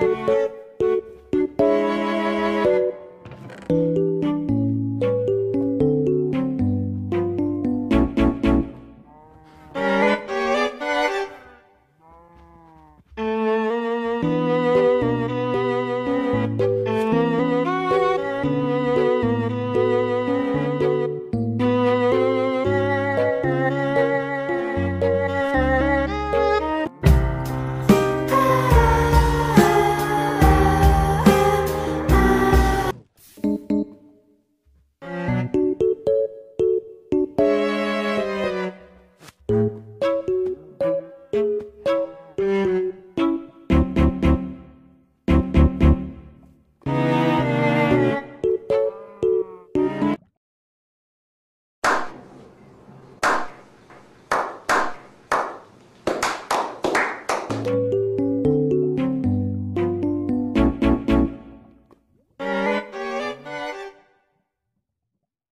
Música